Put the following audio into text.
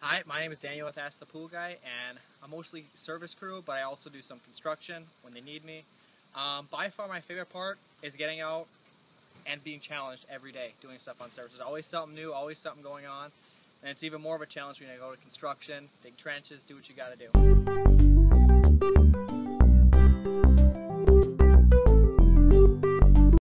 Hi, my name is Daniel with Ask the Pool Guy, and I'm mostly service crew, but I also do some construction when they need me. Um, by far, my favorite part is getting out and being challenged every day doing stuff on services. Always something new, always something going on, and it's even more of a challenge when you go to construction, dig trenches, do what you got to do.